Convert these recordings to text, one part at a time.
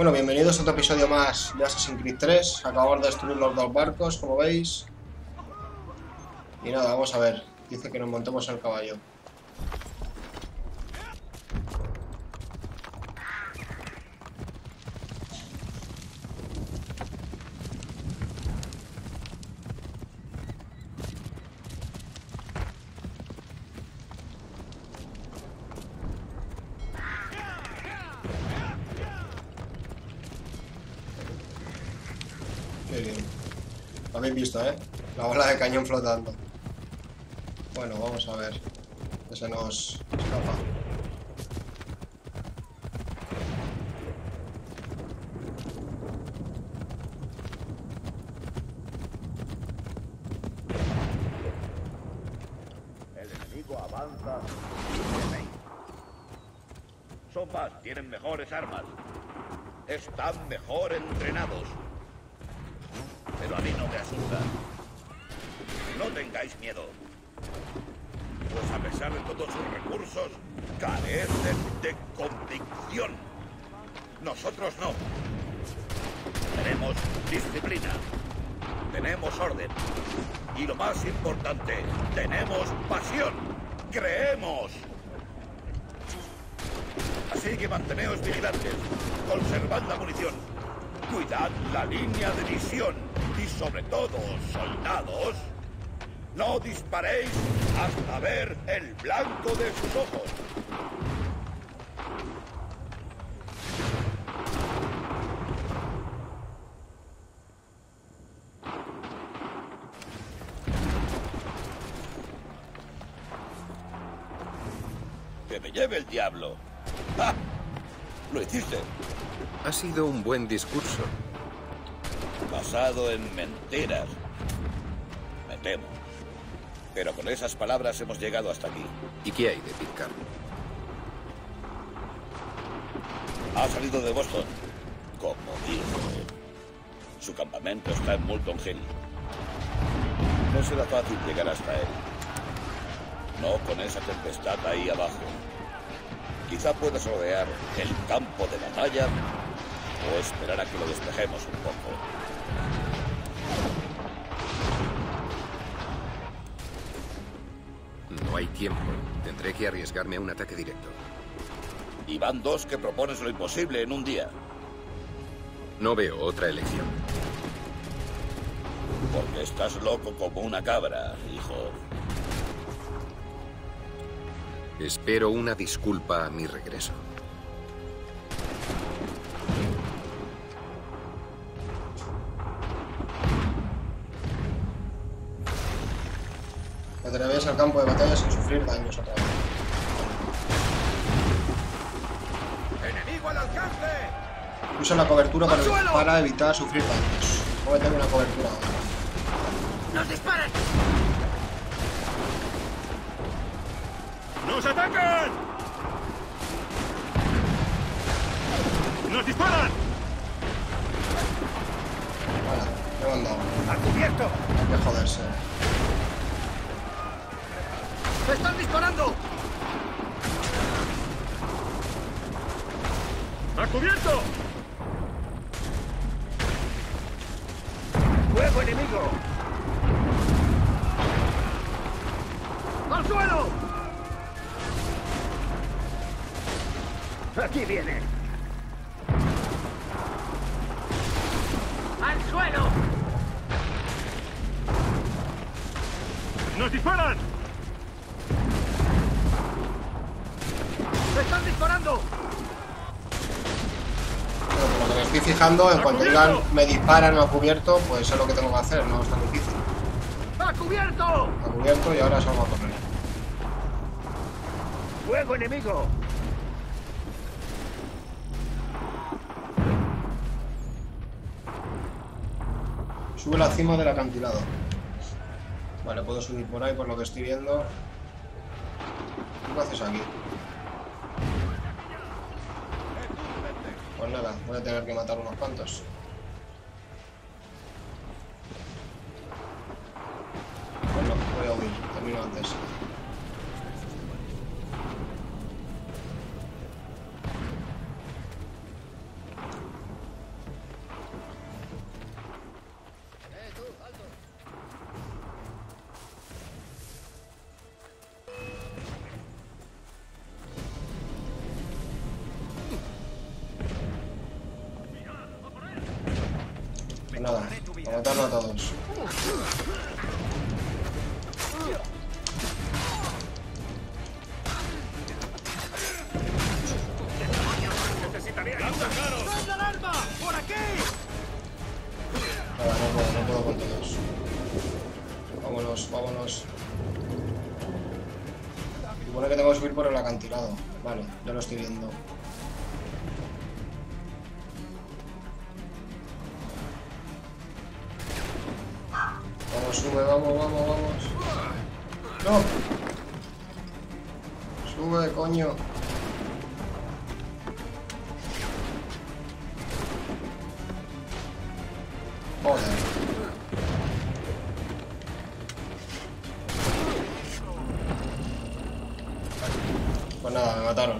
Bueno, bienvenidos a otro episodio más de Assassin's Creed 3. Acabamos de destruir los dos barcos, como veis. Y nada, vamos a ver. Dice que nos montemos el caballo. Qué bien. Lo habéis visto, ¿eh? La bola de cañón flotando. Bueno, vamos a ver. Que se nos escapa. El enemigo avanza. Son más, tienen mejores armas. Están mejor entrenados. No me asusta. No tengáis miedo. Pues a pesar de todos sus recursos, carecen de convicción. Nosotros no. Tenemos disciplina. Tenemos orden. Y lo más importante, tenemos pasión. Creemos. Así que manteneos vigilantes. Conservad la munición. Cuidad la línea de visión. Y sobre todo, soldados, no disparéis hasta ver el blanco de sus ojos. Que me lleve el diablo. Lo hiciste. Ha sido un buen discurso. Basado en mentiras. Me temo. Pero con esas palabras hemos llegado hasta aquí. ¿Y qué hay de Pitcairn? Ha salido de Boston. Como dijo. Su campamento está en Moulton Hill. No será fácil llegar hasta él. No con esa tempestad ahí abajo. Quizá puedas rodear el campo de batalla o esperar a que lo despejemos un poco. No hay tiempo. Tendré que arriesgarme a un ataque directo. Y van dos que propones lo imposible en un día. No veo otra elección. Porque estás loco como una cabra, hijo. Espero una disculpa a mi regreso. Te atreves al campo de batalla sin sufrir daños otra vez. ¡Enemigo al alcance! Usa la cobertura para, evitar sufrir daños. Muévete una cobertura ahora. ¡Nos disparan! ¡Nos atacan! ¡Nos disparan! Vale, he mandado. ¡A cubierto! Hay que joderse. ¡Me están disparando! ¡A cubierto! ¡Aquí viene! ¡Al suelo! ¡Nos disparan! ¡Me están disparando! Pero que me estoy fijando, en cuanto digan me disparan o a cubierto, pues es lo que tengo que hacer, no es tan difícil. ¡A cubierto! A cubierto y ahora salgo a correr. ¡Fuego enemigo! Sube la cima del acantilado. Vale, puedo subir por ahí por lo que estoy viendo. ¿Qué haces aquí? Pues nada, voy a tener que matar unos cuantos. Bueno, voy a huir, termino antes. Nada, a matarlo a todos. Nada, no puedo, no puedo con todos. Vámonos, vámonos. Supone que tengo que subir por el acantilado. Vale, ya lo estoy viendo. Sube, vamos, vamos, vamos. ¡No! Sube, coño. Joder. Pues nada, me mataron.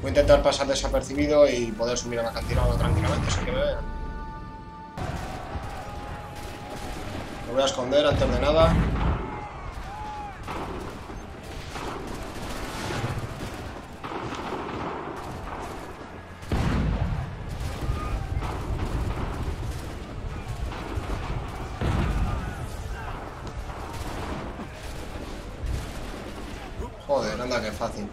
Voy a intentar pasar desapercibido y poder subir a la acantilado tranquilamente sin que me vean. Voy a esconder antes de nada. Joder, anda que fácil.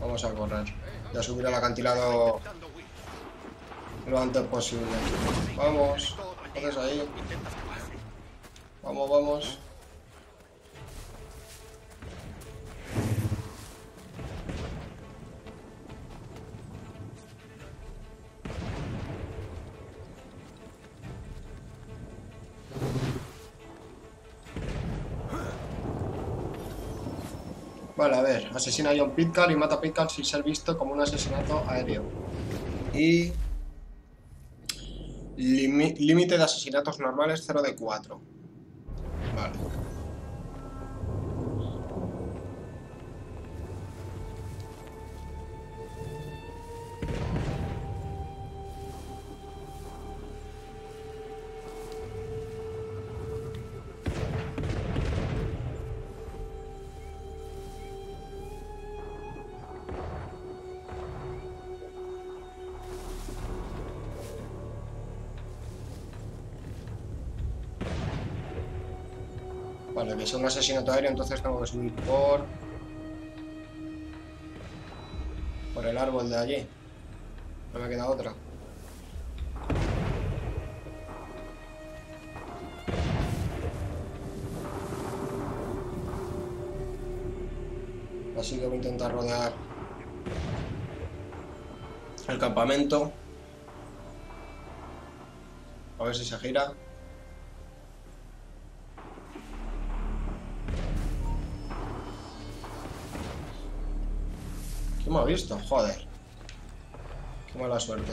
Vamos a correr. Ya subir al acantilado lo antes posible. Vamos. ¿Qué haces ahí? Vamos, vamos. Vale, a ver. Asesina a John Pitcairn y mata a Pitcairn sin ser visto como un asesinato aéreo. Y... Límite de asesinatos normales 0 de 4. Vale. Vale, que es un asesinato aéreo, entonces tengo que subir por... Por el árbol de allí. No me queda otra. Así que voy a intentar rodear el campamento. A ver si se gira. ¿Quién me ha visto? Joder. Qué mala suerte.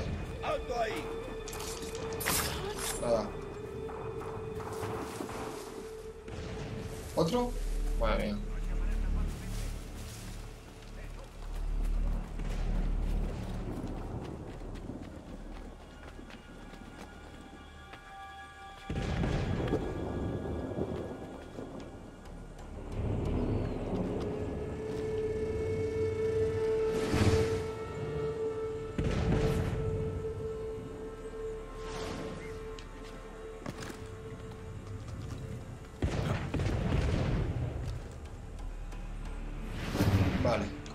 Nada. ¿Otro? Madre mía.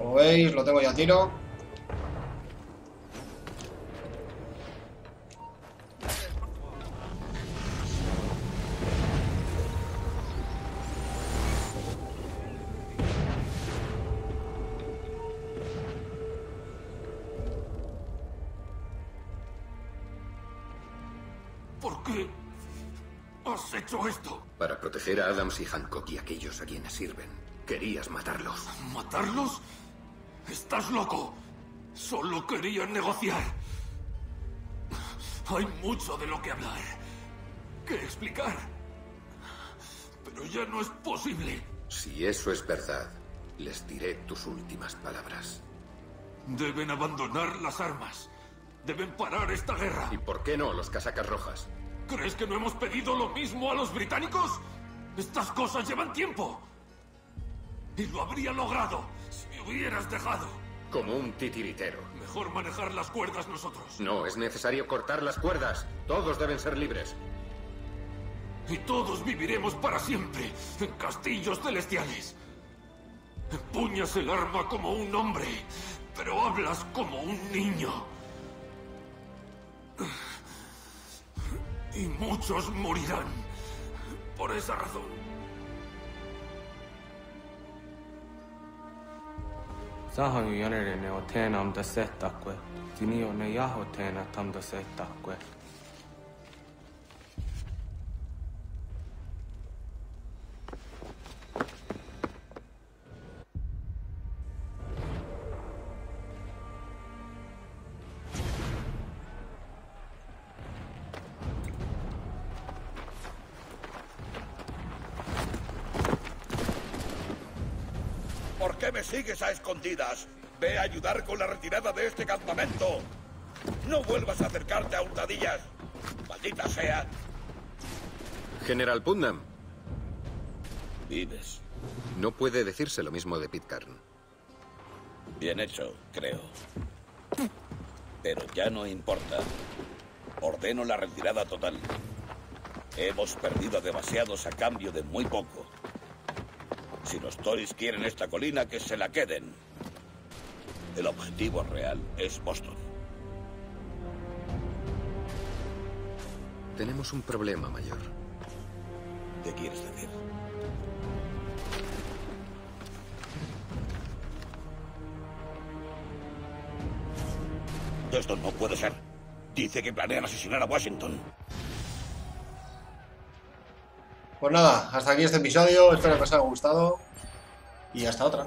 Como veis, lo tengo ya a tiro. ¿Por qué has hecho esto? Para proteger a Adams y Hancock y aquellos a quienes sirven. Querías matarlos. ¿Matarlos? Estás loco. Solo quería negociar. Hay mucho de lo que hablar. Que explicar. Pero ya no es posible. Si eso es verdad, les diré tus últimas palabras. Deben abandonar las armas. Deben parar esta guerra. ¿Y por qué no los casacas rojas? ¿Crees que no hemos pedido lo mismo a los británicos? Estas cosas llevan tiempo. Y lo habría logrado si me hubieras dejado. Como un titiritero. Mejor manejar las cuerdas nosotros. No, es necesario cortar las cuerdas. Todos deben ser libres. Y todos viviremos para siempre en castillos celestiales. Empuñas el arma como un hombre, pero hablas como un niño. Y muchos morirán por esa razón. Sahan ju generellt och tjäna om. Tini on ne jaho tjäna tam det sättet. Qué me sigues a escondidas? Ve a ayudar con la retirada de este campamento. No vuelvas a acercarte a hurtadillas. Maldita sea. General Putnam, Vives. no puede decirse lo mismo de Pitcairn. Bien hecho, creo. Pero ya no importa. Ordeno la retirada total. Hemos perdido demasiados a cambio de muy poco. Si los Tories quieren esta colina, que se la queden. El objetivo real es Boston. Tenemos un problema mayor. ¿Qué quieres decir? Esto no puede ser. Dice que planean asesinar a Washington. Pues nada, hasta aquí este episodio. Espero que os haya gustado. Y hasta otra.